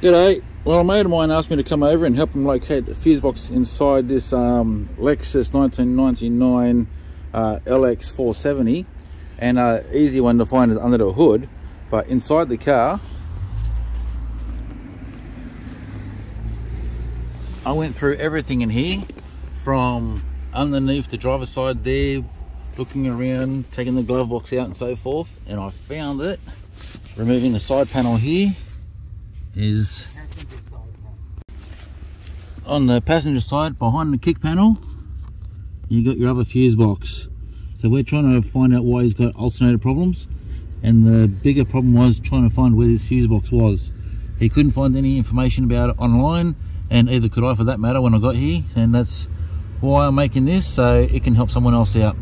G'day. Well, a mate of mine asked me to come over and help him locate the fuse box inside this um, Lexus 1999 uh, LX470. And uh, easy one to find is under the hood. But inside the car, I went through everything in here from underneath the driver's side there, looking around, taking the glove box out and so forth. And I found it. Removing the side panel here is on the passenger side behind the kick panel. You got your other fuse box. So we're trying to find out why he's got alternator problems. And the bigger problem was trying to find where this fuse box was. He couldn't find any information about it online and either could I for that matter when I got here. And that's why I'm making this so it can help someone else out